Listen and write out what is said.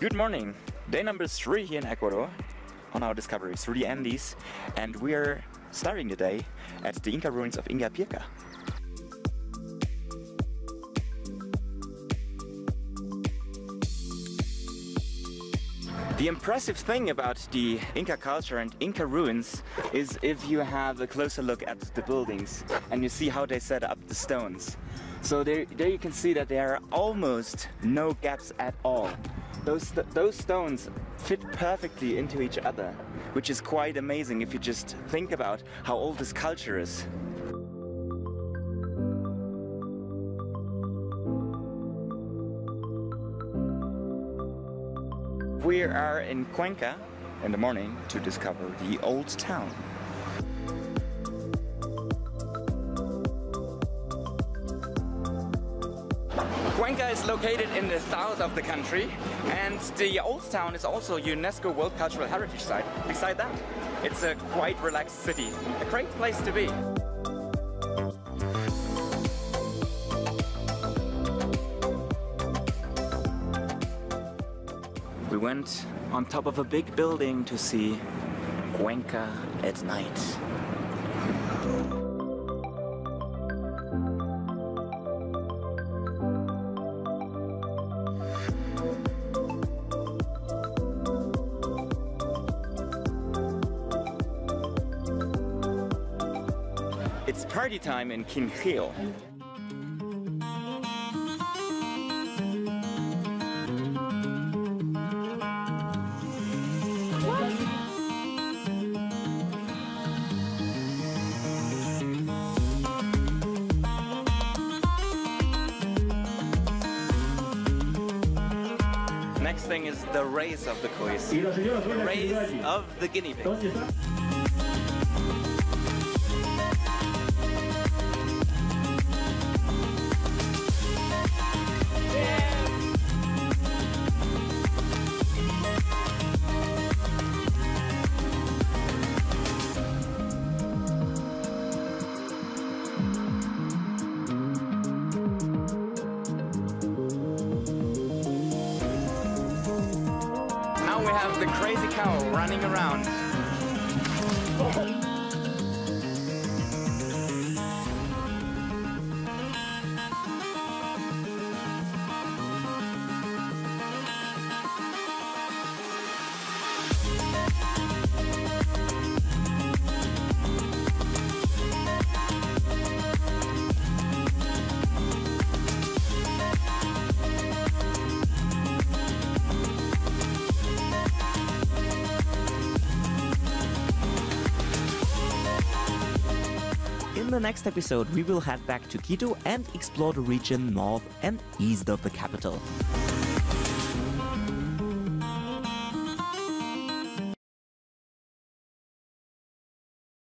Good morning. Day number three here in Ecuador on our discovery through the Andes, and we are starting the day at the Inca ruins of Ingapirca. The impressive thing about the Inca culture and Inca ruins is if you have a closer look at the buildings and you see how they set up the stones. So there, there you can see that there are almost no gaps at all. Those, those stones fit perfectly into each other, which is quite amazing if you just think about how old this culture is. We are in Cuenca in the morning to discover the old town. Cuenca is located in the south of the country and the old town is also UNESCO World Cultural Heritage Site. Beside that, it's a quite relaxed city, a great place to be. We went on top of a big building to see Cuenca at night. It's party time in Quincheo. Next thing is the race of the quiz. Race of the guinea pig. Have the crazy cow running around. In the next episode, we will head back to Quito and explore the region north and east of the capital.